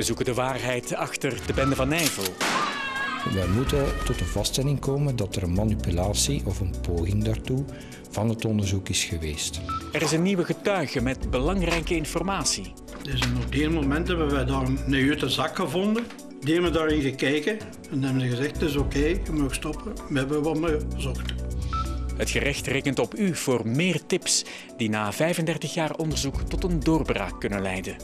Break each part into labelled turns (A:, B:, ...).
A: We zoeken de waarheid achter de bende van Nijvel.
B: Wij moeten tot de vaststelling komen dat er een manipulatie of een poging daartoe van het onderzoek is geweest.
A: Er is een nieuwe getuige met belangrijke informatie.
C: Dus op die moment hebben wij daar een jute zak gevonden. Die hebben daarin gekeken en hebben ze gezegd, het is oké, je mag stoppen. We hebben wat meer gezocht.
A: Het gerecht rekent op u voor meer tips die na 35 jaar onderzoek tot een doorbraak kunnen leiden.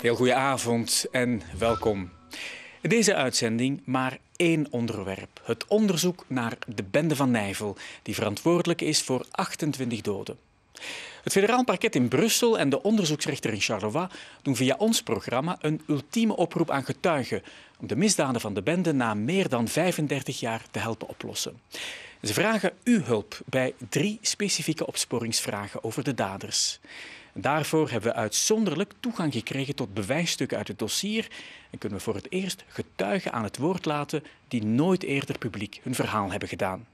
A: Heel goede avond en welkom. In deze uitzending maar één onderwerp. Het onderzoek naar de bende van Nijvel, die verantwoordelijk is voor 28 doden. Het federaal parket in Brussel en de onderzoeksrechter in Charleroi doen via ons programma een ultieme oproep aan getuigen om de misdaden van de bende na meer dan 35 jaar te helpen oplossen. Ze vragen uw hulp bij drie specifieke opsporingsvragen over de daders. Daarvoor hebben we uitzonderlijk toegang gekregen tot bewijsstukken uit het dossier en kunnen we voor het eerst getuigen aan het woord laten die nooit eerder publiek hun verhaal hebben gedaan.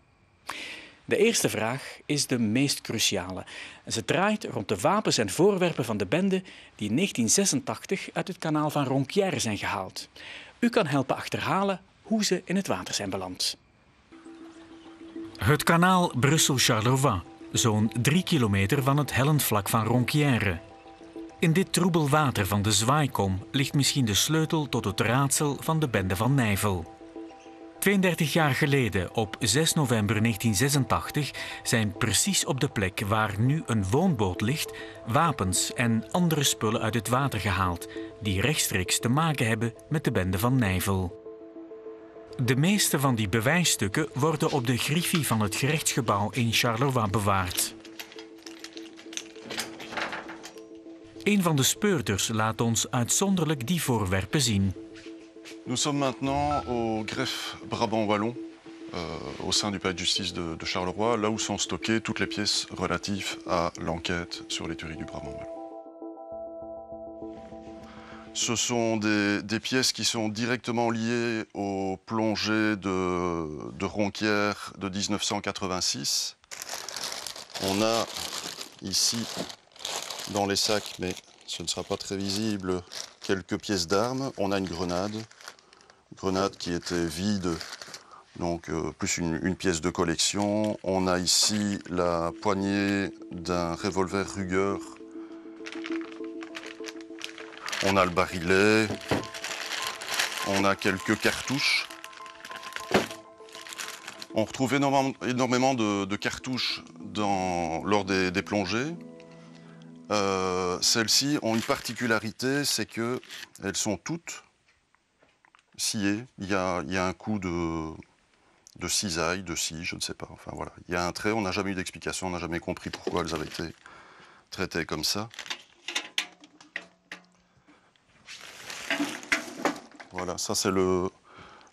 A: De eerste vraag is de meest cruciale. Ze draait rond de wapens en voorwerpen van de bende die in 1986 uit het kanaal van Ronquière zijn gehaald. U kan helpen achterhalen hoe ze in het water zijn beland. Het kanaal Brussel-Charleroi zo'n drie kilometer van het hellend vlak van Ronquière. In dit troebel water van de Zwaaikom ligt misschien de sleutel tot het raadsel van de bende van Nijvel. 32 jaar geleden, op 6 november 1986, zijn precies op de plek waar nu een woonboot ligt, wapens en andere spullen uit het water gehaald, die rechtstreeks te maken hebben met de bende van Nijvel. De meeste van die bewijsstukken worden op de griffie van het gerechtsgebouw in Charleroi bewaard. Een van de speurders laat ons uitzonderlijk die voorwerpen zien.
D: Nous sommes maintenant au greffe Brabant-Wallon, euh, au sein du palais de justice de, de, Charleroi, là où sont stockées toutes les pièces relatives à l'enquête sur les tueries du Brabant-Wallon. Ce sont des, pièces qui sont directement liées au plongée de, de Ronquière de 1986. On a ici dans les sacs, mais ce ne sera pas très visible, quelques pièces d'armes. On a une grenade, grenade qui était vide, donc euh, plus une, une, pièce de collection. On a ici la poignée d'un revolver Ruger on a le barillet, on a quelques cartouches. On retrouve énormément, de, cartouches lors des, plongées. Euh, Celles-ci ont une particularité, c'est qu'elles sont toutes sciées. Il y a, un coup de, de cisaille, de scie, je ne sais pas. Enfin voilà, il y a un trait, on n'a jamais eu d'explication, on n'a jamais compris pourquoi elles avaient été traitées comme ça. Voilà, ça c'est le,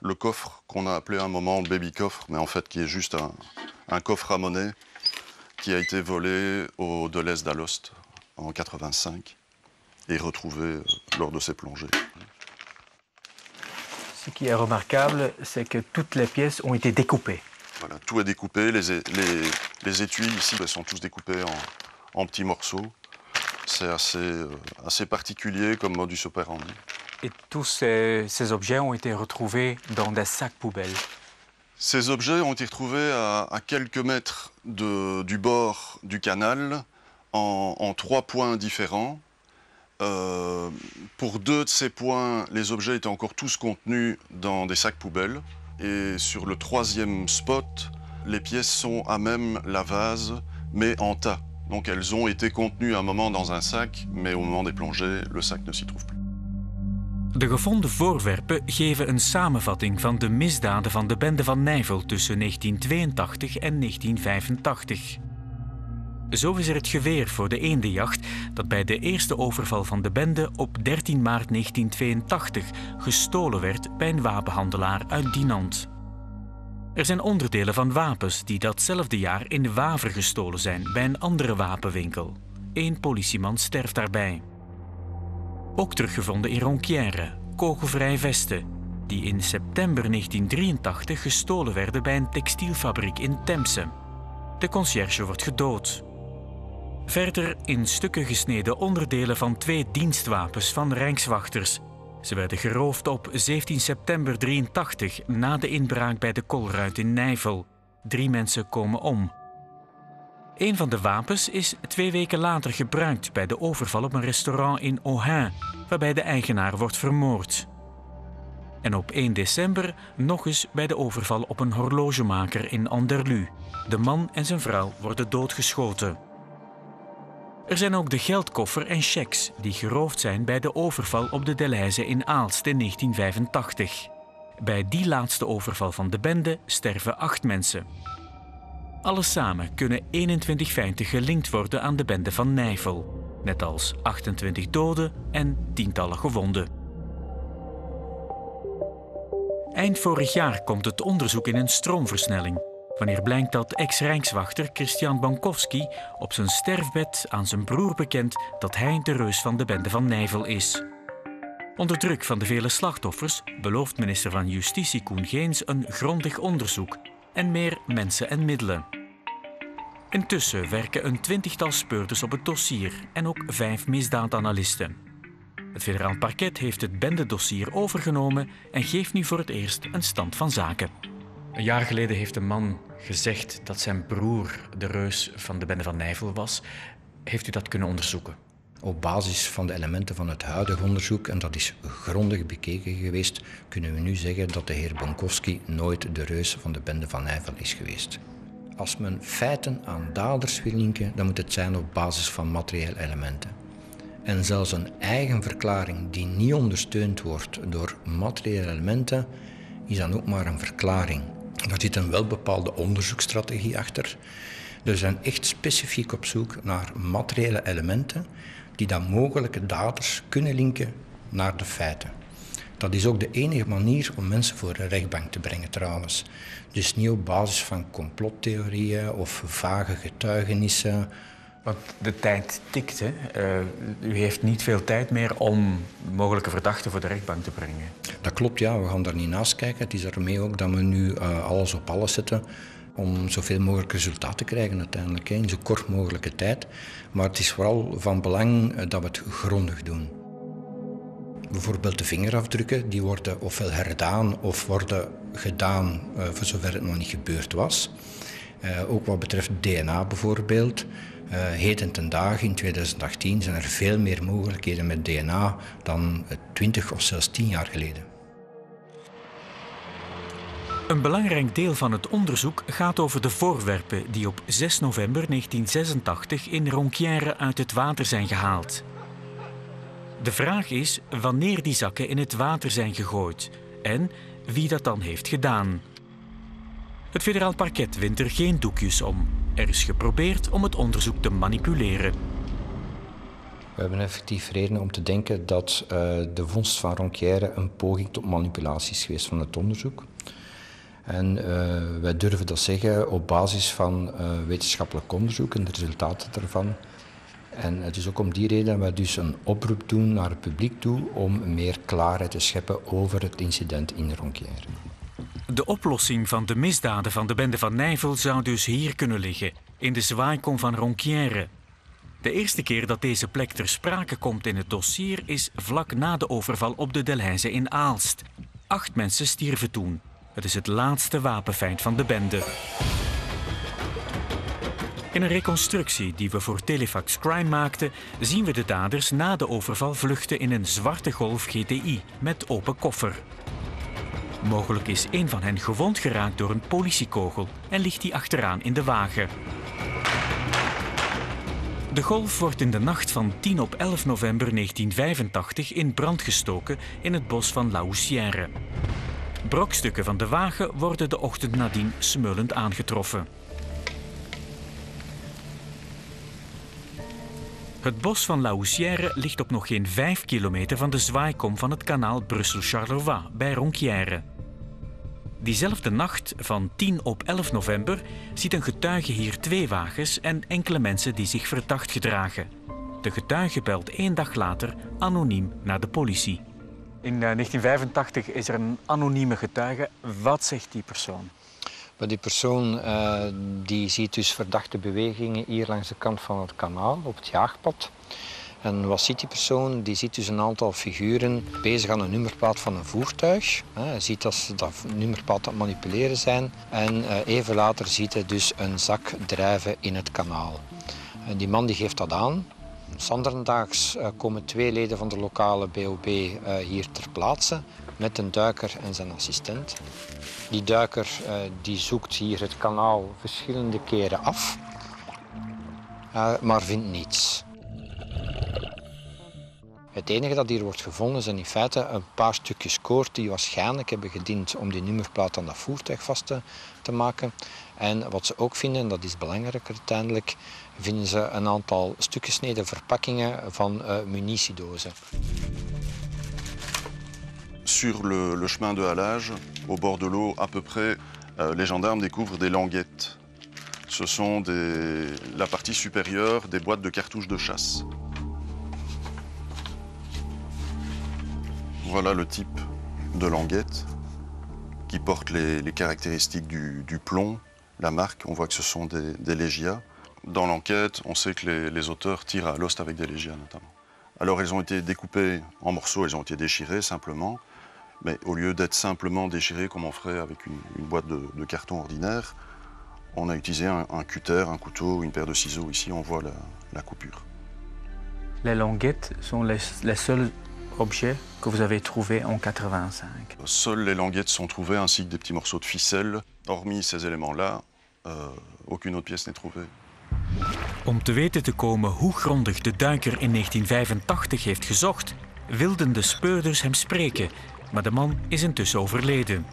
D: le, coffre qu'on a appelé à un moment le baby coffre, mais en fait qui est juste un, un coffre à monnaie qui a été volé au Deleuze d'Alost en 85 et retrouvé lors de ses plongées.
A: Ce qui est remarquable, c'est que toutes les pièces ont été découpées.
D: Voilà, tout est découpé, les, les, les étuis ici elles sont tous découpés en, en petits morceaux. C'est assez, euh, assez particulier comme modus operandi.
A: Et tous ces, objets ont été retrouvés dans des sacs poubelles.
D: Ces objets ont été retrouvés à, quelques mètres du bord du canal en, trois points différents. Euh, pour deux de ces points, les objets étaient encore tous contenus dans des sacs poubelles. Et sur le troisième spot, les pièces sont à même la vase, mais en tas. Donc elles ont été contenues un moment dans un sac, mais au moment des plongées, le sac ne s'y trouve plus.
A: De gevonden voorwerpen geven een samenvatting van de misdaden van de bende van Nijvel tussen 1982 en 1985. Zo is er het geweer voor de eendenjacht dat bij de eerste overval van de bende op 13 maart 1982 gestolen werd bij een wapenhandelaar uit Dinant. Er zijn onderdelen van wapens die datzelfde jaar in Waver gestolen zijn bij een andere wapenwinkel. Eén politieman sterft daarbij. Ook teruggevonden in Ronquière, kogelvrije vesten, die in september 1983 gestolen werden bij een textielfabriek in Temse. De conciërge wordt gedood. Verder in stukken gesneden onderdelen van twee dienstwapens van Rijkswachters. Ze werden geroofd op 17 september 83 na de inbraak bij de Kolruit in Nijvel. Drie mensen komen om. Een van de wapens is twee weken later gebruikt bij de overval op een restaurant in Ohain, waarbij de eigenaar wordt vermoord. En op 1 december nog eens bij de overval op een horlogemaker in Anderlu. De man en zijn vrouw worden doodgeschoten. Er zijn ook de geldkoffer en checks die geroofd zijn bij de overval op de Delhaize in Aalst in 1985. Bij die laatste overval van de bende sterven acht mensen. Alles samen kunnen 21 feiten gelinkt worden aan de bende van Nijvel, net als 28 doden en tientallen gewonden. Eind vorig jaar komt het onderzoek in een stroomversnelling, wanneer blijkt dat ex-rijkswachter Christian Bankowski op zijn sterfbed aan zijn broer bekent dat hij de reus van de bende van Nijvel is. Onder druk van de vele slachtoffers belooft minister van Justitie Koen Geens een grondig onderzoek en meer mensen en middelen. Intussen werken een twintigtal speurders op het dossier en ook vijf misdaadanalisten. Het federaal parket heeft het bendedossier overgenomen en geeft nu voor het eerst een stand van zaken. Een jaar geleden heeft een man gezegd dat zijn broer de reus van de bende van Nijvel was. Heeft u dat kunnen onderzoeken?
B: Op basis van de elementen van het huidige onderzoek, en dat is grondig bekeken geweest, kunnen we nu zeggen dat de heer Bonkowski nooit de reus van de bende van Nijvel is geweest. Als men feiten aan daders wil linken, dan moet het zijn op basis van materiële elementen. En zelfs een eigen verklaring die niet ondersteund wordt door materiële elementen, is dan ook maar een verklaring. Daar zit een welbepaalde onderzoeksstrategie achter. We zijn echt specifiek op zoek naar materiële elementen die dan mogelijke daders kunnen linken naar de feiten. Dat is ook de enige manier om mensen voor een rechtbank te brengen trouwens. Dus niet op basis van complottheorieën of vage getuigenissen.
A: Want de tijd tikt. Hè? Uh, u heeft niet veel tijd meer om mogelijke verdachten voor de rechtbank te brengen.
B: Dat klopt, ja. We gaan daar niet naast kijken. Het is ermee ook dat we nu uh, alles op alles zetten om zoveel mogelijk resultaat te krijgen uiteindelijk, in zo kort mogelijke tijd. Maar het is vooral van belang eh, dat we het grondig doen. Bijvoorbeeld de vingerafdrukken, die worden ofwel herdaan of worden gedaan uh, voor zover het nog niet gebeurd was. Uh, ook wat betreft DNA bijvoorbeeld. Heden ten dagen in 2018 zijn er veel meer mogelijkheden met DNA dan 20 of zelfs 10 jaar geleden.
A: Een belangrijk deel van het onderzoek gaat over de voorwerpen die op 6 november 1986 in Ronquière uit het water zijn gehaald. De vraag is wanneer die zakken in het water zijn gegooid en wie dat dan heeft gedaan. Het federaal parket wint er geen doekjes om. Er is geprobeerd om het onderzoek te manipuleren.
B: We hebben effectief reden om te denken dat uh, de vondst van Ronquière een poging tot manipulatie is geweest van het onderzoek. En uh, wij durven dat zeggen op basis van uh, wetenschappelijk onderzoek en de resultaten daarvan. En het is ook om die reden dat wij dus een oproep doen naar het publiek toe om meer klaarheid te scheppen over het incident in Ronquière.
A: De oplossing van de misdaden van de bende van Nijvel zou dus hier kunnen liggen, in de zwaaikom van Ronquière. De eerste keer dat deze plek ter sprake komt in het dossier is vlak na de overval op de Delhaize in Aalst. Acht mensen stierven toen. Het is het laatste wapenfeit van de bende. In een reconstructie die we voor Telefax Crime maakten, zien we de daders na de overval vluchten in een zwarte Golf GTI met open koffer. Mogelijk is een van hen gewond geraakt door een politiekogel en ligt hij achteraan in de wagen. De Golf wordt in de nacht van 10 op 11 november 1985 in brand gestoken in het bos van La. Brokstukken van de wagen worden de ochtend nadien smullend aangetroffen. Het bos van La Houssière ligt op nog geen 5 kilometer van de zwaaikom van het kanaal Brussel-Charleroi bij Ronquière. Diezelfde nacht van 10 op 11 november ziet een getuige hier twee wagens en enkele mensen die zich verdacht gedragen. De getuige belt één dag later anoniem naar de politie. In 1985 is er een anonieme getuige. Wat zegt die persoon?
B: Maar die persoon uh, die ziet dus verdachte bewegingen hier langs de kant van het kanaal, op het jaagpad. En wat ziet die persoon? Die ziet dus een aantal figuren bezig aan een nummerplaat van een voertuig. Hij ziet dat ze dat nummerplaat aan het manipuleren zijn. En uh, even later ziet hij dus een zak drijven in het kanaal. En die man die geeft dat aan. Sanderendaags uh, komen twee leden van de lokale BOB hier ter plaatse met een duiker en zijn assistent. Die duiker uh, die zoekt hier het kanaal verschillende keren af, maar vindt niets. Het enige dat hier wordt gevonden zijn in feite een paar stukjes koord die waarschijnlijk hebben gediend om die nummerplaat aan dat voertuig vast te, te maken. En wat ze ook vinden, en dat is belangrijker uiteindelijk, vinden ze een aantal stukgesneden verpakkingen van uh, munitiedozen.
D: Sur le, le, chemin de halage, au bord de l'eau, à peu près, euh, les gendarmes découvrent des languettes. Ce sont des, la partie supérieure des boîtes de cartouches de chasse. Voilà le type de languette qui porte les, caractéristiques du, plomb, la marque. On voit que ce sont des, des Légia. Dans l'enquête, on sait que les, auteurs tirent à l'ost avec des Légia notamment. Alors elles ont été découpées en morceaux, elles ont été déchirées simplement. Mais au lieu d'être simplement déchirées comme on ferait avec une, boîte de, carton ordinaire, on a utilisé un, cutter, un couteau, une paire de ciseaux. Ici, on voit la, coupure.
A: Les languettes sont les, les, seuls objets que vous avez trouvés en 85
D: Seules les languettes sont trouvées ainsi que des petits morceaux de ficelle. Hormis ces éléments-là, euh, aucune autre pièce n'est trouvée.
A: Om te weten te komen hoe grondig de duiker in 1985 heeft gezocht, wilden de speurders hem spreken, maar de man is intussen overleden.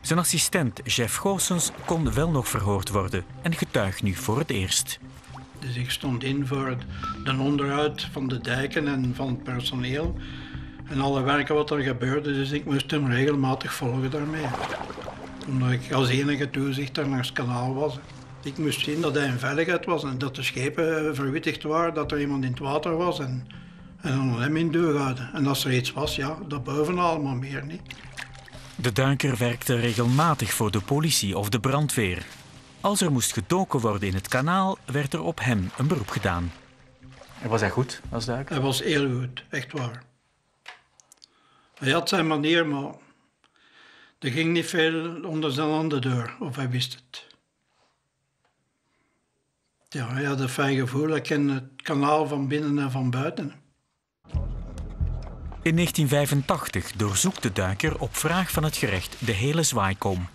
A: Zijn assistent, Jeff Goossens, kon wel nog verhoord worden en getuigt nu voor het eerst.
C: Dus ik stond in voor de onderhoud van de dijken en van het personeel en alle werken wat er gebeurde, dus ik moest hem regelmatig volgen daarmee. Omdat ik als enige toezichter naar het kanaal was. Ik moest zien dat hij in veiligheid was en dat de schepen verwittigd waren, dat er iemand in het water was en, en dan hem in deur houden. En als er iets was, ja, dat boven allemaal meer niet.
A: De duiker werkte regelmatig voor de politie of de brandweer. Als er moest gedoken worden in het kanaal, werd er op hem een beroep gedaan. En was hij goed als duiker?
C: Hij was heel goed, echt waar. Hij had zijn manier, maar er ging niet veel onder zijn handen door, of hij wist het. Ja, hij had een fijn gevoel. Hij kende het kanaal van binnen en van buiten.
A: In 1985 doorzoekt de duiker op vraag van het gerecht de hele zwaaikom.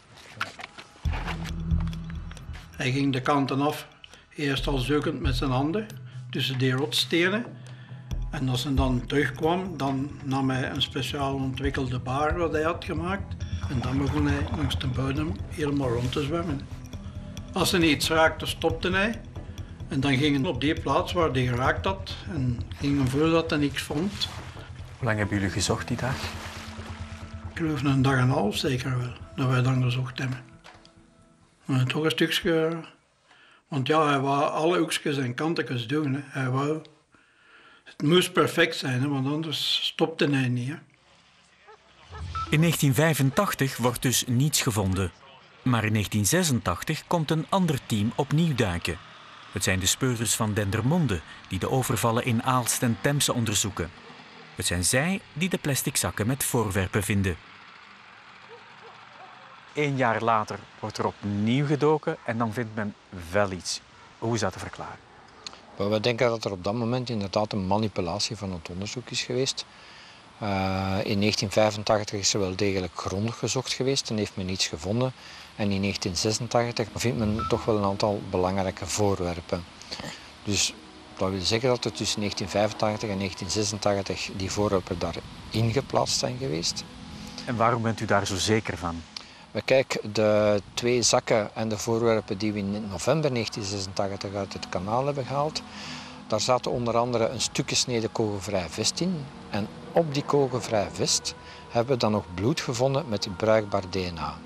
C: Hij ging de kanten af, eerst al zoekend met zijn handen tussen die rotstenen. En als hij dan terugkwam, dan nam hij een speciaal ontwikkelde baar wat hij had gemaakt. En dan begon hij langs de bodem helemaal rond te zwemmen. Als hij iets raakte, stopte hij. En dan ging hij op die plaats waar hij geraakt had en ging hem voor dat hij niks vond.
A: Hoe lang hebben jullie gezocht die dag?
C: Ik geloof een dag en een half zeker wel, dat wij dan gezocht hebben. Maar toch een stukje... Want ja, hij wou alle hoekjes en kantjes doen. Hè. Hij wou... Het moest perfect zijn, hè, want anders stopte hij niet. Hè.
A: In 1985 wordt dus niets gevonden. Maar in 1986 komt een ander team opnieuw duiken. Het zijn de speurders van Dendermonde die de overvallen in Aalst en Temse onderzoeken. Het zijn zij die de plastic zakken met voorwerpen vinden. Eén jaar later wordt er opnieuw gedoken en dan vindt men wel iets. Hoe is dat te verklaren?
B: We denken dat er op dat moment inderdaad een manipulatie van het onderzoek is geweest. Uh, in 1985 is er wel degelijk grondig gezocht geweest en heeft men iets gevonden. En in 1986 vindt men toch wel een aantal belangrijke voorwerpen. Dus dat wil zeggen dat er tussen 1985 en 1986 die voorwerpen daarin geplaatst zijn geweest.
A: En waarom bent u daar zo zeker van?
B: Kijk, de twee zakken en de voorwerpen die we in november 1986 uit het kanaal hebben gehaald, daar zaten onder andere een stukje snede kogelvrij vest in. En op die kogelvrij vest hebben we dan nog bloed gevonden met bruikbaar DNA.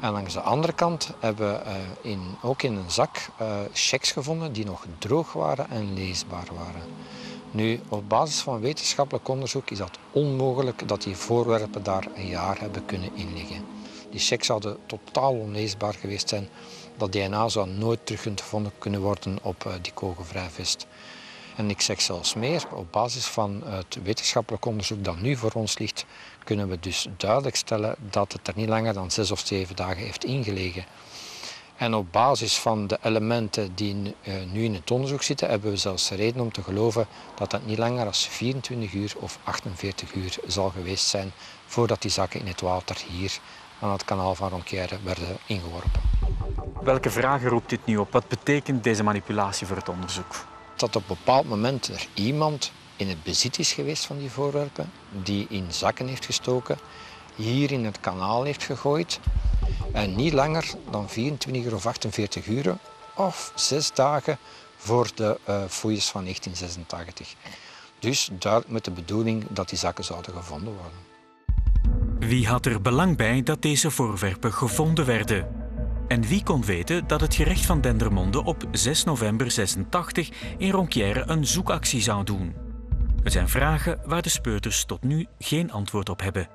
B: En langs de andere kant hebben we uh, in, ook in een zak uh, checks gevonden die nog droog waren en leesbaar waren. Nu, op basis van wetenschappelijk onderzoek is dat onmogelijk dat die voorwerpen daar een jaar hebben kunnen inliggen. Die checks zouden totaal onleesbaar geweest zijn. Dat DNA zou nooit teruggevonden kunnen worden op eh, die kogelvrij vest. En ik zeg zelfs meer, op basis van het wetenschappelijk onderzoek dat nu voor ons ligt, kunnen we dus duidelijk stellen dat het er niet langer dan zes of zeven dagen heeft ingelegen. En op basis van de elementen die eh, nu in het onderzoek zitten, hebben we zelfs reden om te geloven dat het niet langer dan 24 uur of 48 uur zal geweest zijn voordat die zakken in het water hier aan het kanaal van Ronquière werden ingeworpen.
A: Welke vragen roept dit nu op? Wat betekent deze manipulatie voor het onderzoek?
B: Dat op een bepaald moment er iemand in het bezit is geweest van die voorwerpen, die in zakken heeft gestoken, hier in het kanaal heeft gegooid en niet langer dan 24 of 48 uur of zes dagen voor de uh, fouilles van 1986. Dus duidelijk met de bedoeling dat die zakken zouden gevonden worden.
A: Wie had er belang bij dat deze voorwerpen gevonden werden? En wie kon weten dat het gerecht van Dendermonde op 6 november 86 in Ronquière een zoekactie zou doen? Het zijn vragen waar de speurters tot nu geen antwoord op hebben.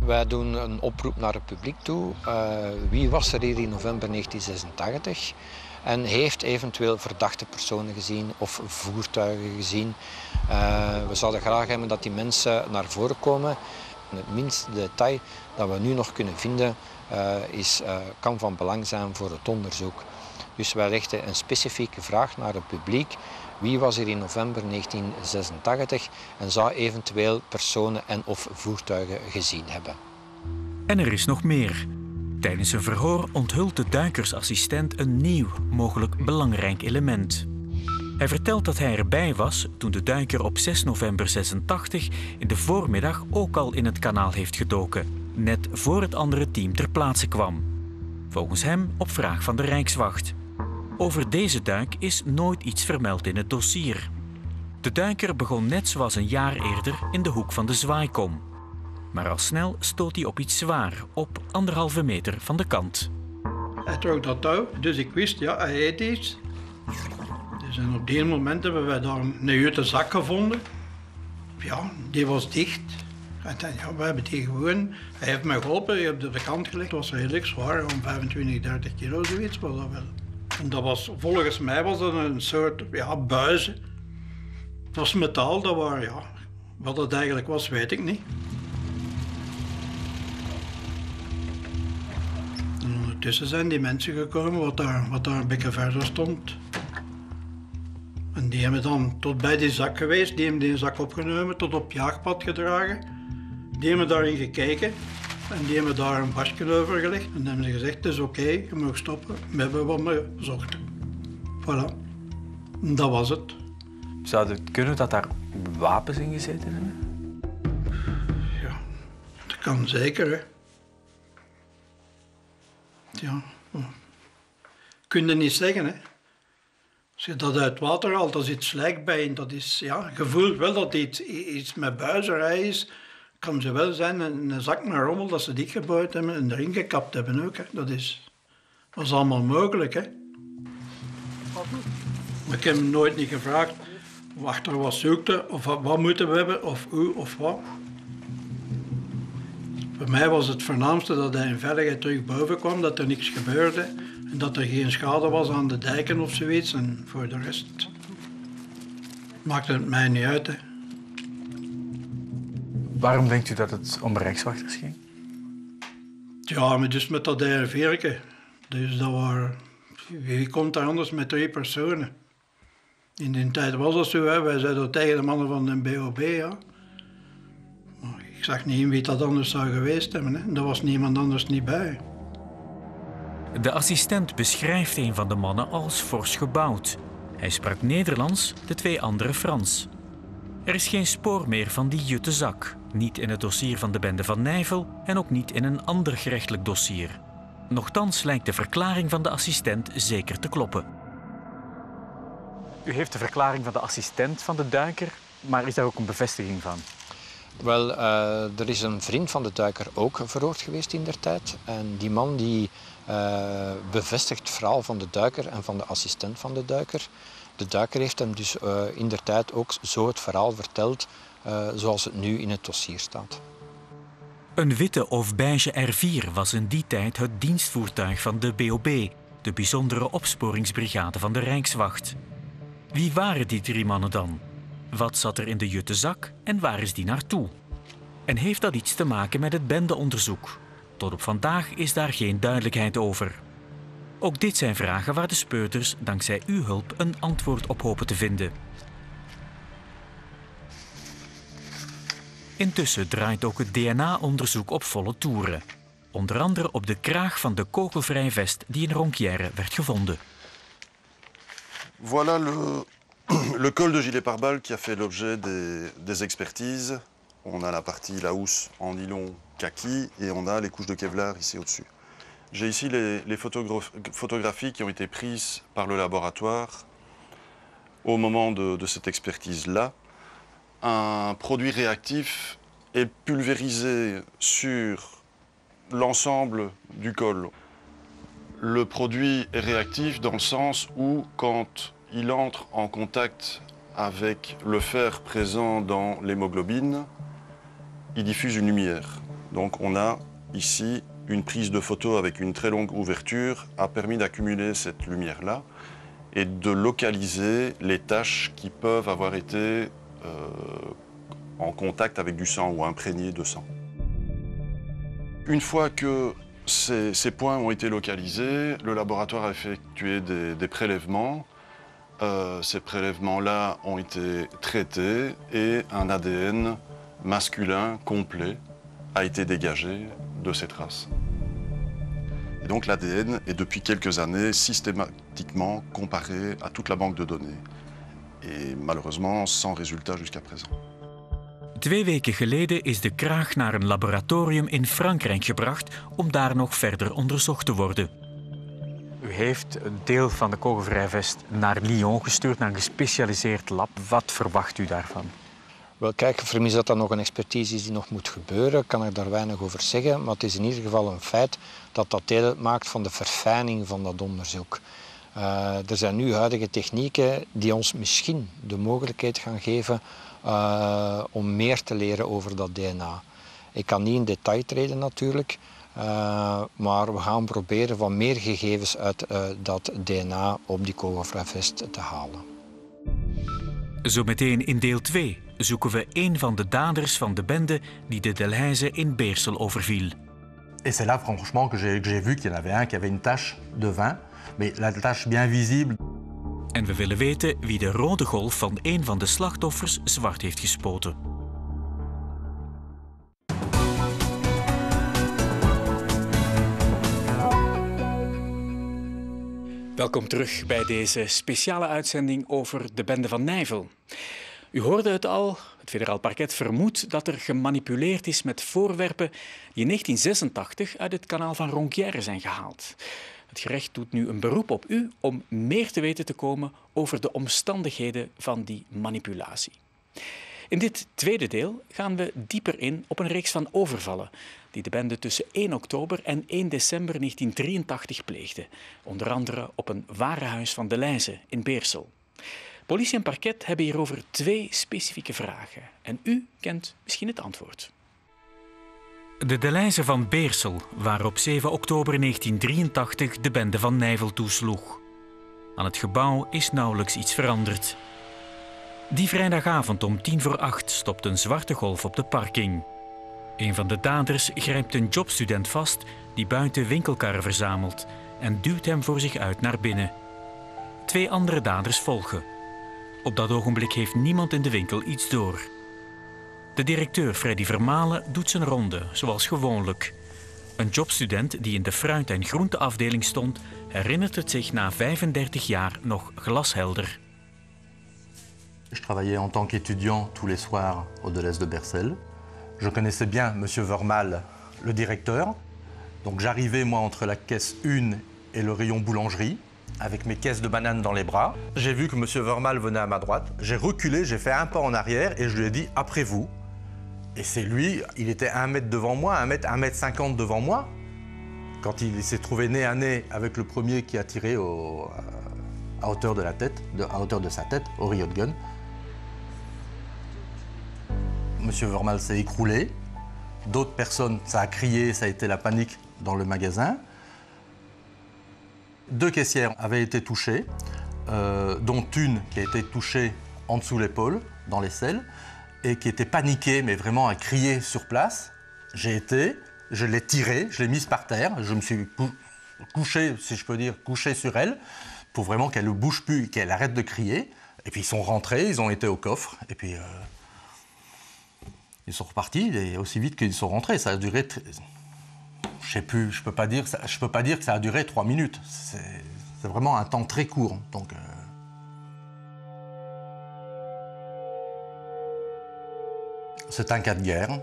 B: Wij doen een oproep naar het publiek toe. Uh, wie was er hier in november 1986 en heeft eventueel verdachte personen gezien of voertuigen gezien? Uh, we zouden graag hebben dat die mensen naar voren komen. Het minste detail dat we nu nog kunnen vinden uh, is, kan van belang zijn voor het onderzoek. Dus wij richten een specifieke vraag naar het publiek. Wie was er in november 1986 en zou eventueel personen en of voertuigen gezien hebben?
A: En er is nog meer. Tijdens een verhoor onthult de duikersassistent een nieuw, mogelijk belangrijk element. Hij vertelt dat hij erbij was toen de duiker op 6 november 86 in de voormiddag ook al in het kanaal heeft gedoken, net voor het andere team ter plaatse kwam. Volgens hem op vraag van de Rijkswacht. Over deze duik is nooit iets vermeld in het dossier. De duiker begon net zoals een jaar eerder in de hoek van de zwaaikom. Maar al snel stoot hij op iets zwaar, op anderhalve meter van de kant.
C: Hij trok dat touw, dus ik wist, ja, hij eet iets. Dus op die moment hebben wij daar een jute zak gevonden. Ja, die was dicht. En ja, we hebben die gewoon... Hij heeft mij geholpen, hij heeft op de kant gelegd. Het was redelijk zwaar, om 25, 30 kilo zoiets was dat wel. En dat was, volgens mij was dat een soort ja, buizen. Het was metaal, dat waren, ja, wat het eigenlijk was, weet ik niet. En ondertussen zijn die mensen gekomen wat daar, wat daar een beetje verder stond. En die hebben dan tot bij die zak geweest, die hebben die zak opgenomen, tot op jaagpad gedragen. Die hebben daarin gekeken en die hebben daar een basje over gelegd. En hebben ze gezegd, het is oké, je mag stoppen. We hebben wat we zochten. Voilà. En dat was het.
A: Zou het kunnen dat daar wapens in gezeten hebben?
C: Ja, dat kan zeker, hè. Ja. Kun je niet zeggen, hè. Als je dat uit water haalt, dat zit slijk bij en dat is, ja, je voelt wel dat iets, iets met buizerij is kan ze wel zijn een, een zak met rommel dat ze dichtgebouwd hebben en erin gekapt hebben ook. Hè. Dat is, was allemaal mogelijk. Hè. Maar ik heb hem nooit niet gevraagd, wachter wat zoekte, of wat, wat moeten we hebben, of hoe, of wat. Voor mij was het voornaamste dat hij in veiligheid terug boven kwam, dat er niks gebeurde en dat er geen schade was aan de dijken of zoiets. En voor de rest maakte het mij niet uit. Hè.
A: Waarom denkt u dat het om rijkswachters ging?
C: Ja, maar dus met dat dr Dus dat waren... Wie komt daar anders met drie personen? In die tijd was dat zo, hè. wij zeiden tegen de mannen van de BOB, ja. Ik zag niet in wie dat anders zou geweest hebben. Hè. Er was niemand anders niet bij.
A: De assistent beschrijft een van de mannen als fors gebouwd. Hij sprak Nederlands, de twee anderen Frans. Er is geen spoor meer van die jutte zak. Niet in het dossier van de bende van Nijvel en ook niet in een ander gerechtelijk dossier. Nochtans lijkt de verklaring van de assistent zeker te kloppen. U heeft de verklaring van de assistent van de duiker, maar is daar ook een bevestiging van?
B: Wel, uh, er is een vriend van de duiker ook verhoord geweest in der tijd. En die man die uh, bevestigt het verhaal van de duiker en van de assistent van de duiker. De duiker heeft hem dus uh, in der tijd ook zo het verhaal verteld zoals het nu in het dossier staat.
A: Een witte of beige R4 was in die tijd het dienstvoertuig van de BOB, de bijzondere opsporingsbrigade van de Rijkswacht. Wie waren die drie mannen dan? Wat zat er in de juttezak en waar is die naartoe? En heeft dat iets te maken met het bendeonderzoek? Tot op vandaag is daar geen duidelijkheid over. Ook dit zijn vragen waar de speuters dankzij uw hulp een antwoord op hopen te vinden. Intussen draait ook het DNA-onderzoek op volle toeren. Onder andere op de kraag van de kogelvrij vest die in Ronquière werd gevonden.
D: Voilà le, le col de gilet pare-balles qui a fait l'objet des, expertises. On a la partie la housse en nylon kaki et on a les couches de Kevlar ici au-dessus. J'ai ici les, photographies qui ont été prises par le laboratoire au moment de cette expertise-là. Un produit réactif est pulvérisé sur l'ensemble du col. Le produit est réactif dans le sens où quand il entre en contact avec le fer présent dans l'hémoglobine, il diffuse une lumière. Donc on a ici une prise de photo avec une très longue ouverture a permis d'accumuler cette lumière-là et de localiser les taches qui peuvent avoir été euh, en contact avec du sang ou imprégnées de sang. Une fois que ces, points ont été localisés, le laboratoire a effectué des prélèvements. Euh, ces prélèvements-là ont été traités et un ADN masculin complet a été dégagé de ces traces. Et donc l'ADN est depuis quelques années systématiquement comparé à toute la banque de données. Et malheureusement sans résultat jusqu'à présent.
A: Twee weken geleden is de kraag naar een laboratorium in Frankrijk gebracht om daar nog verder onderzocht te worden. Heeft een deel van de kogelvrijvest naar Lyon gestuurd, naar een gespecialiseerd lab. Wat verwacht u daarvan?
B: Wel, kijk, vermis dat dat nog een expertise is die nog moet gebeuren, kan ik daar weinig over zeggen. Maar het is in ieder geval een feit dat dat deel uitmaakt van de verfijning van dat onderzoek. Uh, er zijn nu huidige technieken die ons misschien de mogelijkheid gaan geven uh, om meer te leren over dat DNA. Ik kan niet in detail treden natuurlijk, uh, maar we gaan proberen wat meer gegevens uit dat DNA op die kogelvrij te halen.
A: Zometeen in deel 2 zoeken we een van de daders van de bende die de Delhaize in Beersel overviel.
E: Et c'est là franchement que j'ai vu qu'il y en avait un qui avait une tache de vin, mais la tache bien visible.
A: En we willen weten wie de rode golf van een van de slachtoffers zwart heeft gespoten. Welkom terug bij deze speciale uitzending over de bende van Nijvel. U hoorde het al, het federaal parket vermoedt dat er gemanipuleerd is met voorwerpen die in 1986 uit het kanaal van Ronquière zijn gehaald. Het gerecht doet nu een beroep op u om meer te weten te komen over de omstandigheden van die manipulatie. In dit tweede deel gaan we dieper in op een reeks van overvallen die de bende tussen 1 oktober en 1 december 1983 pleegde, onder andere op een warenhuis van De Leize in Beersel. Politie en parket hebben hierover twee specifieke vragen en u kent misschien het antwoord. De Deleize van Beersel, waar op 7 oktober 1983 de bende van Nijvel toesloeg. Aan het gebouw is nauwelijks iets veranderd. Die vrijdagavond om tien voor acht stopt een zwarte golf op de parking. Een van de daders grijpt een jobstudent vast die buiten winkelkarren verzamelt en duwt hem voor zich uit naar binnen. Twee andere daders volgen. Op dat ogenblik heeft niemand in de winkel iets door. De directeur Freddy Vermalen doet zijn ronde, zoals gewoonlijk. Een jobstudent die in de fruit- en groenteafdeling stond, herinnert het zich na 35 jaar nog glashelder.
E: Je travaillais en tant qu'étudiant tous les soirs au Deleuze de Bercel. Je connaissais bien M. Vermal, le directeur. Donc j'arrivais, moi, entre la caisse 1 et le rayon boulangerie, avec mes caisses de bananes dans les bras. J'ai vu que M. Vermal venait à ma droite. J'ai reculé, j'ai fait un pas en arrière et je lui ai dit « après vous ». Et c'est lui, il était un mètre devant moi, un mètre, un mètre cinquante devant moi. Quand il s'est trouvé nez à nez avec le premier qui a tiré à hauteur de la tête, de, à hauteur de sa tête, au riot gun. Monsieur Vermal s'est écroulé. D'autres personnes, ça a crié, ça a été la panique dans le magasin. Deux caissières avaient été touchées, euh, dont une qui a été touchée en dessous l'épaule, dans les selles, et qui était paniquée, mais vraiment à crier sur place. J'ai été, je l'ai tirée, je l'ai mise par terre, je me suis couché, si je peux dire, couché sur elle, pour vraiment qu'elle ne bouge plus, qu'elle arrête de crier. Et puis ils sont rentrés, ils ont été au coffre, et puis euh, ils sont repartis et aussi vite qu'ils sont rentrés. Ça a duré, je sais plus, je peux pas dire, je peux pas dire que ça a duré trois minutes. C'est vraiment un temps très court. Donc euh, c'est un cas de guerre.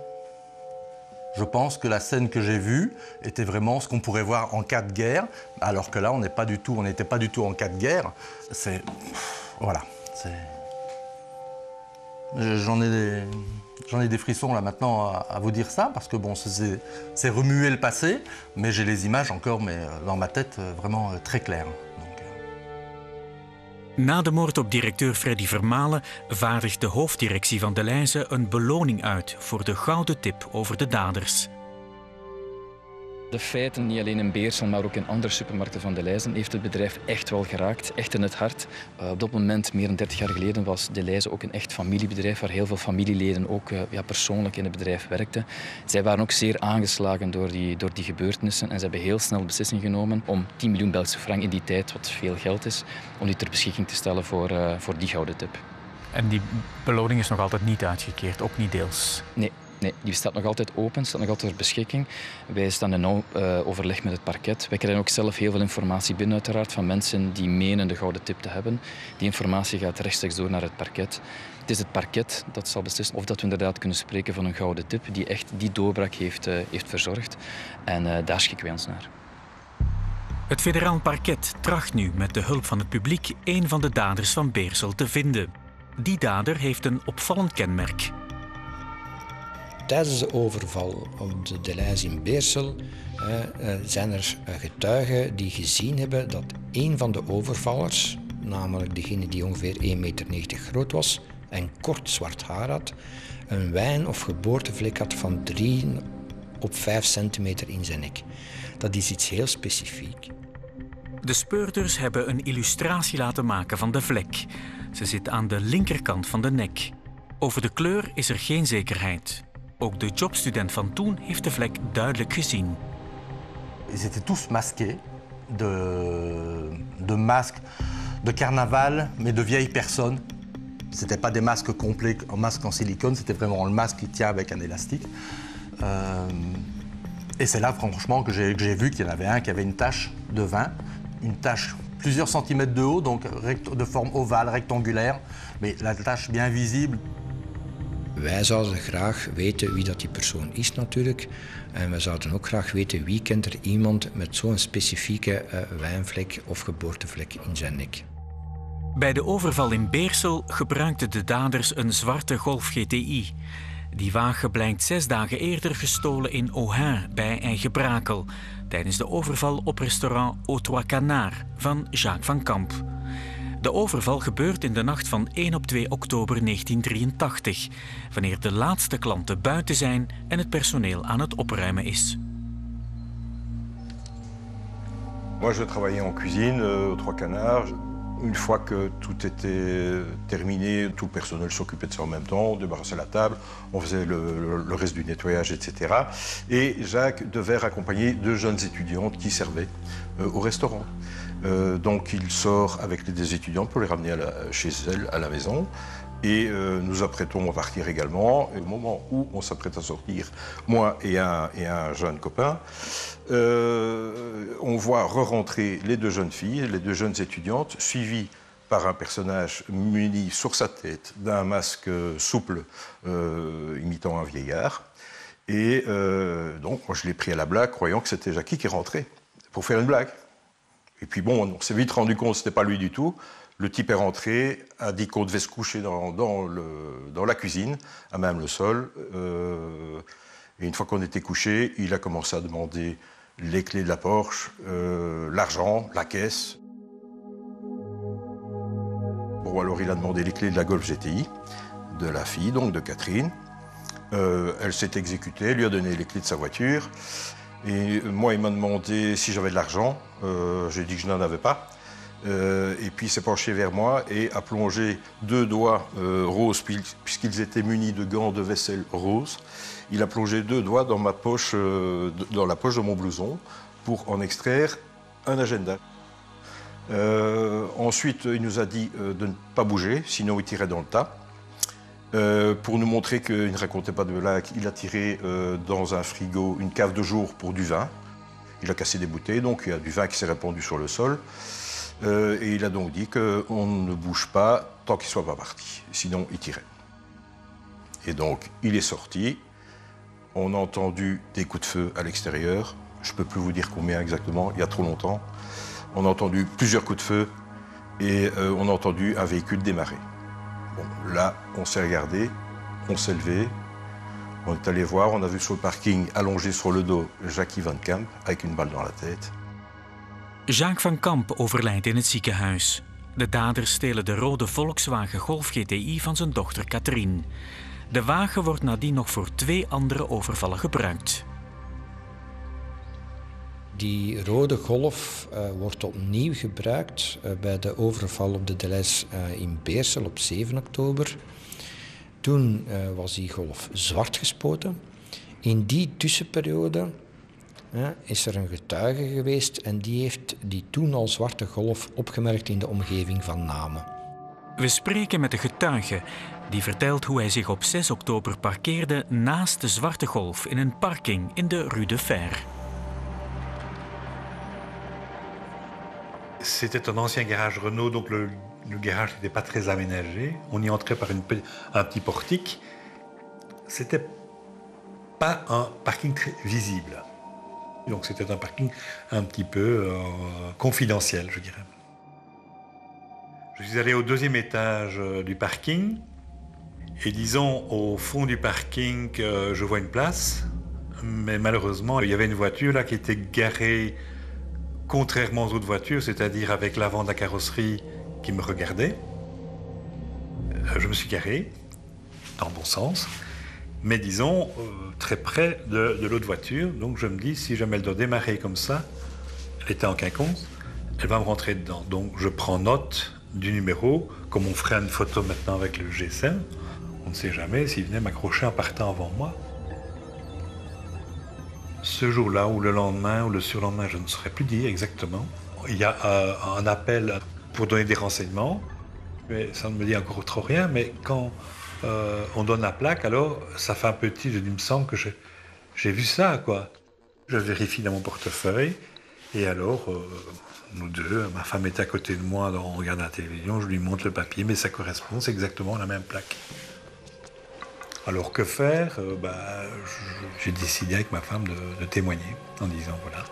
E: Je pense que la scène que j'ai vue était vraiment ce qu'on pourrait voir en cas de guerre, alors que là, on n'est pas du tout, on n'était pas du tout en cas de guerre. C'est, voilà, J'en ai, des, j'en ai des frissons là maintenant à, vous dire ça, parce que bon, c'est, remuer le passé, mais j'ai les images encore mais, euh, dans ma tête euh, vraiment euh, très claires.
A: Na de moord op directeur Freddy Vermalen vaardigt de hoofddirectie van de Leize een beloning uit voor de gouden tip over de daders.
F: De feiten, niet alleen in Beersel, maar ook in andere supermarkten van de Leizen, heeft het bedrijf echt wel geraakt, echt in het hart. Uh, op dat moment, meer dan 30 jaar geleden, was de Leizen ook een echt familiebedrijf waar heel veel familieleden ook uh, ja, persoonlijk in het bedrijf werkten. Zij waren ook zeer aangeslagen door die, door die gebeurtenissen en ze hebben heel snel beslissing genomen om 10 miljoen Belgische frank in die tijd, wat veel geld is, om die ter beschikking te stellen voor, uh, voor die gouden tip.
A: En die beloning is nog altijd niet uitgekeerd, ook niet deels?
F: Nee, Nee, die staat nog altijd open, staat nog altijd ter beschikking. Wij staan in uh, overleg met het parket. Wij krijgen ook zelf heel veel informatie binnen, uiteraard, van mensen die menen de gouden tip te hebben. Die informatie gaat rechtstreeks door naar het parket. Het is het parket dat zal beslissen of dat we inderdaad kunnen spreken van een gouden tip die echt die doorbraak heeft, uh, heeft verzorgd. En uh, daar schikken wij ons naar.
A: Het federaal parket tracht nu met de hulp van het publiek een van de daders van Beersel te vinden. Die dader heeft een opvallend kenmerk
B: tijdens de overval op de Deleis in Beersel eh, zijn er getuigen die gezien hebben dat een van de overvallers, namelijk degene die ongeveer 1,90 meter groot was en kort zwart haar had, een wijn- of geboortevlek had van 3 op 5 centimeter in zijn nek. Dat is iets heel specifiek.
A: De speurders hebben een illustratie laten maken van de vlek. Ze zit aan de linkerkant van de nek. Over de kleur is er geen zekerheid. Ook de de.
E: Ils étaient tous masqués de, masques de carnaval, mais de vieilles personnes. Ce n'était pas des masques complets en masque en silicone, c'était vraiment le masque qui tient avec un élastique. Euh, et c'est là, franchement, que j'ai vu qu'il y en avait un qui avait une tache de vin, une tache plusieurs centimètres de haut, donc de forme ovale, rectangulaire, mais la tache bien visible,
B: Wij zouden graag weten wie dat die persoon is natuurlijk. En we zouden ook graag weten wie kent er iemand met zo'n specifieke uh, wijnvlek of geboortevlek in zijn nek.
A: Bij de overval in Beersel gebruikten de daders een zwarte Golf GTI. Die wagen blijkt zes dagen eerder gestolen in Ohain bij Eigenbrakel, tijdens de overval op restaurant Au Trois van Jacques van Camp. De overval gebeurt in de nacht van 1 op 2 oktober 1983, wanneer de laatste klanten buiten zijn en het personeel aan het opruimen is.
G: Moi, je travaillais en cuisine euh, aux Trois Canards. Une fois que tout était terminé, tout le personnel s'occupait de ça en même temps, on débarrassait la table, on faisait le, le, reste du nettoyage, etc. Et Jacques devait raccompagner deux jeunes étudiantes qui servaient euh, au restaurant. Euh, donc il sort avec les des étudiantes pour les ramener chez elles à la maison. Et euh, nous apprêtons à partir également. Et au moment où on s'apprête à sortir, moi et un, jeune copain, euh, on voit re-rentrer les deux jeunes filles, les deux jeunes étudiantes, suivies par un personnage muni sur sa tête d'un masque souple imitant un vieillard. Et donc, je l'ai pris à la blague, croyant que c'était Jackie qui rentrait pour faire une blague. Et puis bon, on s'est vite rendu compte que ce n'était pas lui du tout. Le type est rentré, a dit qu'on devait se coucher dans, la cuisine, à même le sol. Euh, et une fois qu'on était couché, il a commencé à demander les clés de la Porsche, euh, l'argent, la caisse. Bon, alors il a demandé les clés de la Golf GTI, de la fille, donc de Catherine. Euh, elle s'est exécutée, lui a donné les clés de sa voiture. Et moi, il m'a demandé si j'avais de l'argent. Euh, J'ai dit que je n'en avais pas. Euh, et puis il s'est penché vers moi et a plongé deux doigts euh, roses, puisqu'ils étaient munis de gants de vaisselle roses. Il a plongé deux doigts dans, ma poche, euh, dans la poche de mon blouson pour en extraire un agenda. Euh, ensuite, il nous a dit euh, de ne pas bouger, sinon il tirait dans le tas. Euh, pour nous montrer qu'il ne racontait pas de blague, il a tiré euh, dans un frigo une cave de jour pour du vin. Il a cassé des bouteilles, donc il y a du vin qui s'est répandu sur le sol. Euh, et il a donc dit qu'on ne bouge pas tant qu'il ne soit pas parti. Sinon, il tirait. Et donc, il est sorti. On a entendu des coups de feu à l'extérieur. Je ne peux plus vous dire combien exactement, il y a trop longtemps. On a entendu plusieurs coups de feu et on a entendu un véhicule démarrer. Bon, là, on s'est regardé, on s'est levé, on est allé voir, on a vu sur le parking, allongé sur le dos, Jackie Van Camp avec une balle dans la tête.
A: Jacques van Kamp overlijdt in het ziekenhuis. De daders stelen de rode Volkswagen Golf GTI van zijn dochter Katrien. De wagen wordt nadien nog voor twee andere overvallen gebruikt.
B: Die rode golf uh, wordt opnieuw gebruikt uh, bij de overval op de Deleuze uh, in Beersel op 7 oktober. Toen was die golf zwart gespoten. In die tussenperiode is er een getuige geweest en die heeft die toen al zwarte golf opgemerkt in de omgeving van Namen.
A: We spreken met de getuige die vertelt hoe hij zich op 6 oktober parkeerde naast de zwarte golf in een parking in de Rue de Fer.
H: C'était un ancien garage Renault, donc le, garage n'était pas très aménagé. On y entrait par un petit portique. C'était pas un parking très visible. Donc c'était un parking un petit peu euh, confidentiel, je dirais. Je suis allé au deuxième étage euh, du parking et disons au fond du parking, euh, je vois une place, mais malheureusement il y avait une voiture là qui était garée contrairement aux autres voitures, c'est-à-dire avec l'avant de la carrosserie qui me regardait. Je me suis garé dans le bon sens, mais disons très près de, de l'autre voiture. Donc je me dis, si jamais elle doit démarrer comme ça, elle était en quinconce, elle va me rentrer dedans. Donc je prends note du numéro, comme on ferait une photo maintenant avec le GSM. On ne sait jamais s'il venait m'accrocher en partant avant moi. Ce jour-là, ou le lendemain, ou le surlendemain, je ne saurais plus dire exactement. Il y a euh, un appel pour donner des renseignements, mais ça ne me dit encore trop rien. Mais quand euh, on donne la plaque, alors ça fait un petit, je dis, il me semble que j'ai vu ça, quoi. Je vérifie dans mon portefeuille, et alors, euh, nous deux, ma femme est à côté de moi, on regarde la télévision, je lui montre le papier, mais ça correspond, c'est exactement la même plaque. Alors que faire euh, bah, J'ai décidé avec ma femme de, de témoigner en disant voilà.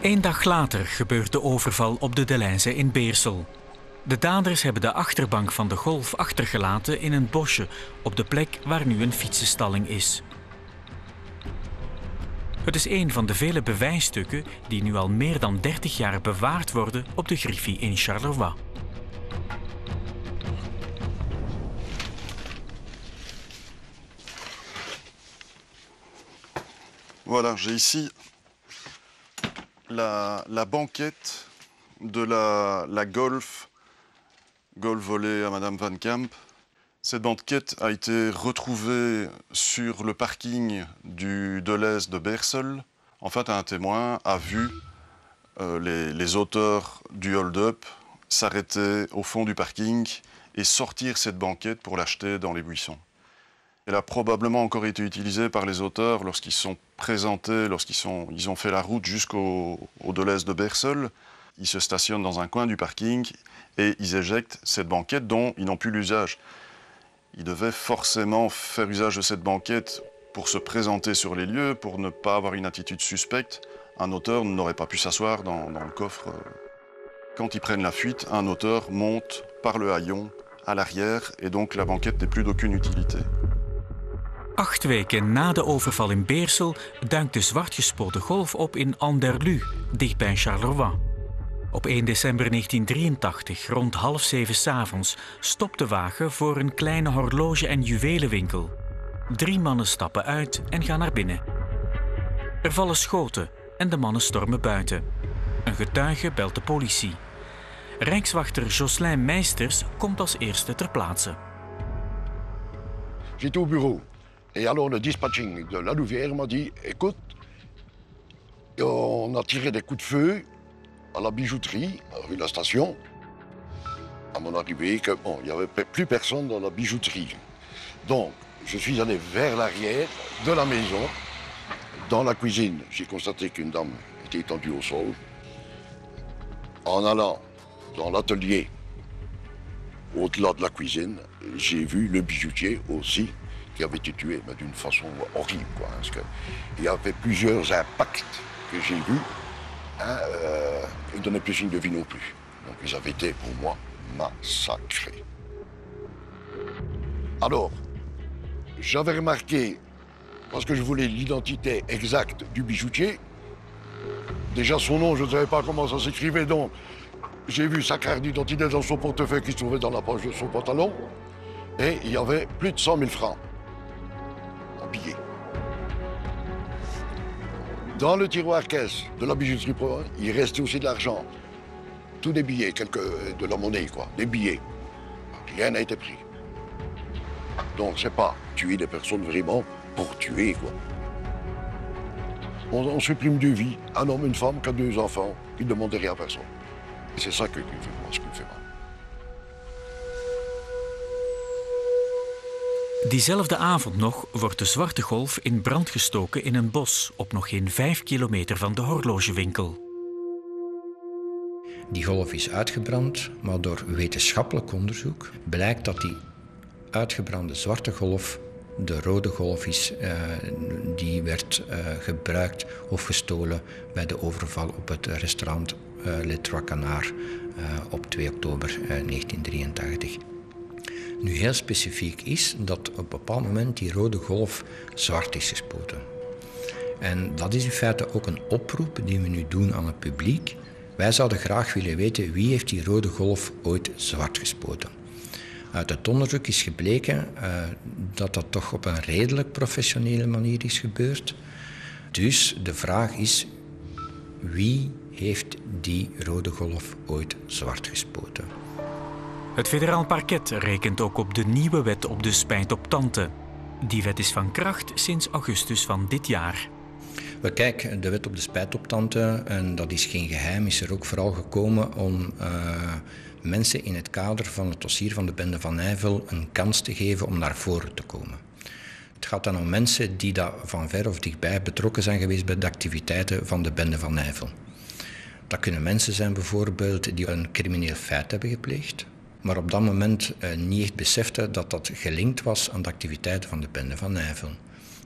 A: Een dag later gebeurt de overval op de Deleuze in Beersel. De daders hebben de achterbank van de Golf achtergelaten in een bosje op de plek waar nu een fietsenstalling is. Het is een van de vele bewijsstukken die nu al meer dan 30 jaar bewaard worden op de Griffie in Charleroi.
D: Voilà, j'ai ici la, banquette de la, Golf, Golf volée à Madame Van Camp. Cette banquette a été retrouvée sur le parking du Deleuze de Bersel. En fait, un témoin a vu euh, les, auteurs du hold-up s'arrêter au fond du parking et sortir cette banquette pour l'acheter dans les buissons. Elle a probablement encore été utilisée par les auteurs lorsqu'ils sont présentés, lorsqu'ils ils ont fait la route jusqu'au au Deleuze de Bersel. Ils se stationnent dans un coin du parking et ils éjectent cette banquette dont ils n'ont plus l'usage. Ils devaient forcément faire usage de cette banquette pour se présenter sur les lieux, pour ne pas avoir une attitude suspecte. Un auteur n'aurait pas pu s'asseoir dans, dans, le coffre. Quand ils prennent la fuite, un auteur monte par le haillon à l'arrière et donc la banquette n'est plus d'aucune utilité.
A: Acht weken na de overval in Beersel duikt de zwartgespoten golf op in Anderlu, dichtbij Charleroi. Op 1 december 1983, rond half zeven s'avonds, stopt de wagen voor een kleine horloge- en juwelenwinkel. Drie mannen stappen uit en gaan naar binnen. Er vallen schoten en de mannen stormen buiten. Een getuige belt de politie. Rijkswachter Jocelyn Meisters komt als eerste ter plaatse.
I: J'étais au bureau. Et alors le dispatching de la Louvière m'a dit écoute, on a tiré des coups de feu à la bijouterie, rue de la station. À mon arrivée, que, bon, il n'y avait plus personne dans la bijouterie. Donc, je suis allé vers l'arrière de la maison. Dans la cuisine, j'ai constaté qu'une dame était étendue au sol. En allant dans l'atelier, au-delà de la cuisine, j'ai vu le bijoutier aussi avait été tué, mais d'une façon horrible. Quoi, parce que il y avait plusieurs impacts que j'ai vus. Hein, euh, ils ne donnaient plus signe de vie non plus. Donc ils avaient été, pour moi, massacrés. Alors, j'avais remarqué, parce que je voulais l'identité exacte du bijoutier, déjà son nom, je ne savais pas comment ça s'écrivait, donc j'ai vu sa carte d'identité dans son portefeuille qui se trouvait dans la poche de son pantalon, et il y avait plus de 100 000 francs Dans le tiroir caisse de la bijouterie Provence, il restait aussi de l'argent. Tous des billets, quelques, de la monnaie, quoi, des billets. Rien n'a été pris. Donc, c'est pas tuer des personnes vraiment pour tuer, quoi. On, supprime deux vies, un homme, une femme, qui a deux enfants, qui ne demandent rien à personne. C'est ça que, fait mal,
A: Diezelfde avond nog wordt de Zwarte Golf in brand gestoken in een bos op nog geen vijf kilometer van de horlogewinkel.
B: Die golf is uitgebrand, maar door wetenschappelijk onderzoek blijkt dat die uitgebrande zwarte golf de rode golf is uh, die werd uh, gebruikt of gestolen bij de overval op het restaurant uh, Le Trois Canards op 2 oktober 1983. Nu heel specifiek is dat op een bepaald moment die rode golf zwart is gespoten. En dat is in feite ook een oproep die we nu doen aan het publiek. Wij zouden graag willen weten wie heeft die rode golf ooit zwart gespoten. Uit het onderzoek is gebleken uh, dat dat toch op een redelijk professionele manier is gebeurd. Dus de vraag is, wie heeft die rode golf ooit zwart gespoten?
A: Het federaal parket rekent ook op de nieuwe wet op de spijt op tante. Die wet is van kracht sinds augustus van dit jaar.
B: We kijken, de wet op de spijt op tante, en dat is geen geheim, is er ook vooral gekomen om uh, mensen in het kader van het dossier van de bende van Nijvel een kans te geven om naar voren te komen. Het gaat dan om mensen die daar van ver of dichtbij betrokken zijn geweest bij de activiteiten van de bende van Nijvel. Dat kunnen mensen zijn bijvoorbeeld die een crimineel feit hebben gepleegd, maar op dat moment uh, niet echt beseften dat dat gelinkt was aan de activiteiten van de bende van Nijvel.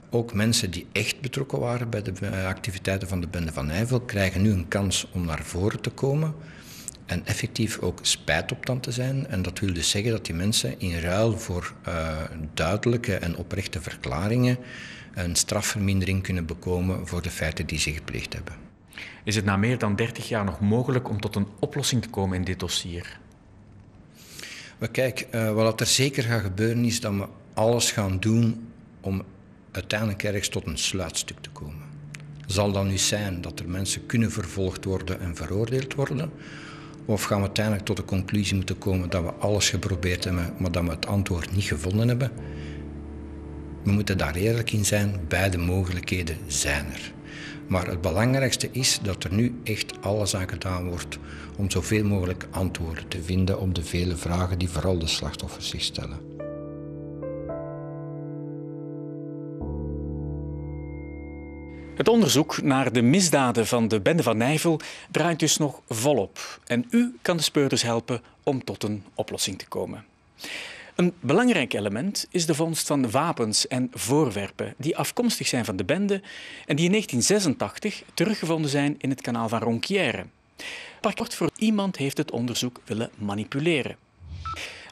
B: Ook mensen die echt betrokken waren bij de activiteiten van de bende van Nijvel krijgen nu een kans om naar voren te komen en effectief ook spijt op tand te zijn. En dat wil dus zeggen dat die mensen in ruil voor uh, duidelijke en oprechte verklaringen een strafvermindering kunnen bekomen voor de feiten die ze gepleegd hebben.
A: Is het na meer dan 30 jaar nog mogelijk om tot een oplossing te komen in dit dossier?
B: Maar kijk, uh, wat er zeker gaat gebeuren is dat we alles gaan doen om uiteindelijk ergens tot een sluitstuk te komen. Zal dat nu zijn dat er mensen kunnen vervolgd worden en veroordeeld worden? Of gaan we uiteindelijk tot de conclusie moeten komen dat we alles geprobeerd hebben, maar dat we het antwoord niet gevonden hebben? We moeten daar eerlijk in zijn, beide mogelijkheden zijn er. Maar het belangrijkste is dat er nu echt alles aan gedaan wordt om zoveel mogelijk antwoorden te vinden op de vele vragen die vooral de slachtoffers zich stellen.
A: Het onderzoek naar de misdaden van de bende van Nijvel draait dus nog volop. En u kan de speurders helpen om tot een oplossing te komen. Een belangrijk element is de vondst van wapens en voorwerpen die afkomstig zijn van de bende en die in 1986 teruggevonden zijn in het kanaal van Ronquière. Parkort voor iemand heeft het onderzoek willen manipuleren.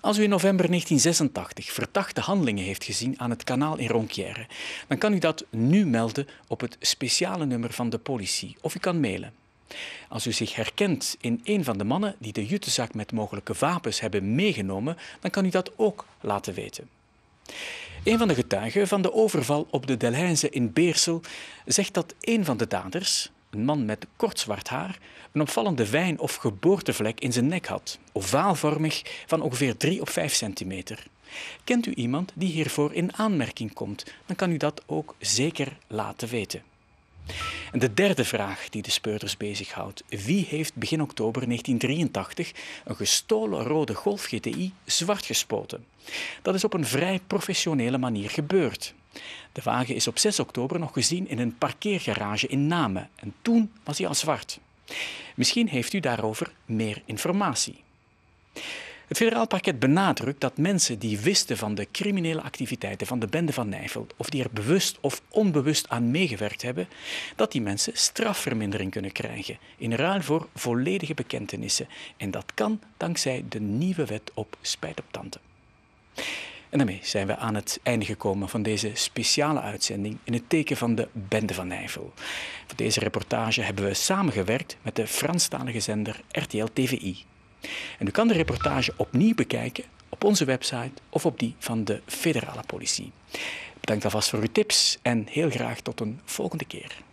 A: Als u in november 1986 verdachte handelingen heeft gezien aan het kanaal in Ronquière, dan kan u dat nu melden op het speciale nummer van de politie of u kan mailen. Als u zich herkent in een van de mannen die de jutezak met mogelijke wapens hebben meegenomen, dan kan u dat ook laten weten. Een van de getuigen van de overval op de Delhaize in Beersel zegt dat een van de daders, een man met kort zwart haar, een opvallende wijn- of geboortevlek in zijn nek had, ovaalvormig van ongeveer 3 op 5 centimeter. Kent u iemand die hiervoor in aanmerking komt, dan kan u dat ook zeker laten weten. En de derde vraag die de speurders bezighoudt. Wie heeft begin oktober 1983 een gestolen rode Golf GTI zwart gespoten? Dat is op een vrij professionele manier gebeurd. De wagen is op 6 oktober nog gezien in een parkeergarage in Namen en toen was hij al zwart. Misschien heeft u daarover meer informatie. Het federaal parket benadrukt dat mensen die wisten van de criminele activiteiten van de bende van Nijvel, of die er bewust of onbewust aan meegewerkt hebben, dat die mensen strafvermindering kunnen krijgen in ruil voor volledige bekentenissen. En dat kan dankzij de nieuwe wet op spijt tante. En daarmee zijn we aan het einde gekomen van deze speciale uitzending in het teken van de Bende van Nijvel. Voor deze reportage hebben we samengewerkt met de Franstalige zender RTL TVI. En u kan de reportage opnieuw bekijken op onze website of op die van de federale politie. Bedankt alvast voor uw tips en heel graag tot een volgende keer.